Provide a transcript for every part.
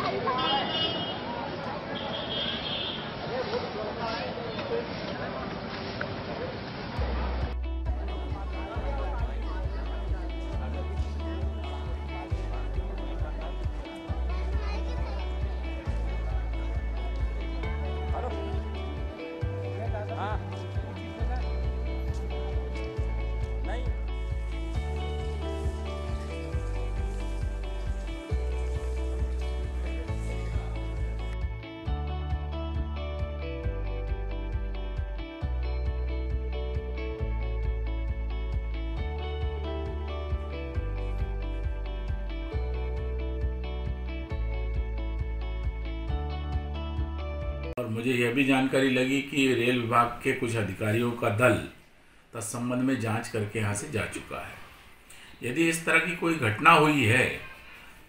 还是他？और मुझे यह भी जानकारी लगी कि रेल विभाग के कुछ अधिकारियों का दल तत्संबंध में जाँच करके यहाँ से जा चुका है। यदि इस तरह की कोई घटना हुई है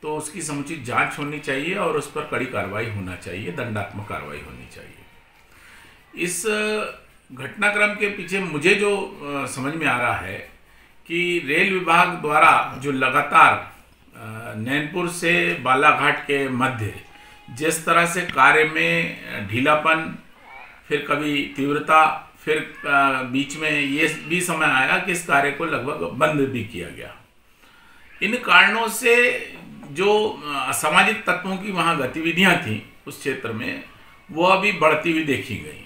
तो उसकी समुचित जाँच होनी चाहिए और उस पर कड़ी कार्रवाई होना चाहिए, दंडात्मक कार्रवाई होनी चाहिए। इस घटनाक्रम के पीछे मुझे जो समझ में आ रहा है कि रेल विभाग द्वारा जो लगातार नैनपुर से बालाघाट के मध्य जिस तरह से कार्य में ढीलापन, फिर कभी तीव्रता, फिर बीच में ये भी समय आया कि इस कार्य को लगभग बंद भी किया गया। इन कारणों से जो असामाजिक तत्वों की वहाँ गतिविधियाँ थीं उस क्षेत्र में, वो अभी बढ़ती हुई देखी गई।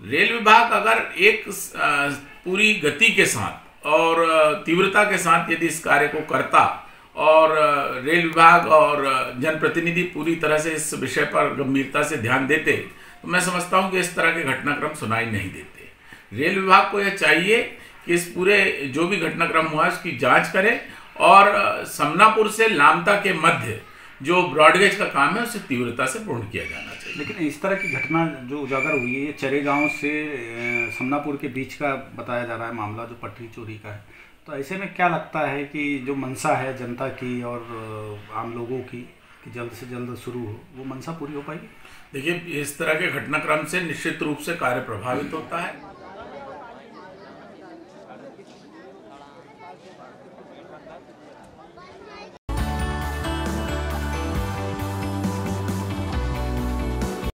रेल विभाग अगर एक पूरी गति के साथ और तीव्रता के साथ यदि इस कार्य को करता और रेल विभाग और जनप्रतिनिधि पूरी तरह से इस विषय पर गंभीरता से ध्यान देते तो मैं समझता हूँ कि इस तरह के घटनाक्रम सुनाई नहीं देते। रेल विभाग को यह चाहिए कि इस पूरे, जो भी घटनाक्रम हुआ है, उसकी जाँच करें और समनापुर से लामता के मध्य जो ब्रॉडगेज का काम है, उसे तीव्रता से पूर्ण किया जाना चाहिए। लेकिन इस तरह की घटना जो उजागर हुई है, ये चरे गाँव से समनापुर के बीच का बताया जा रहा है मामला जो पटरी चोरी का है। तो ऐसे में क्या लगता है कि जो मनसा है जनता की और आम लोगों की, कि जल्द से जल्द शुरू हो, वो मनसा पूरी हो पाएगी? देखिए, इस तरह के घटनाक्रम से निश्चित रूप से कार्य प्रभावित होता है।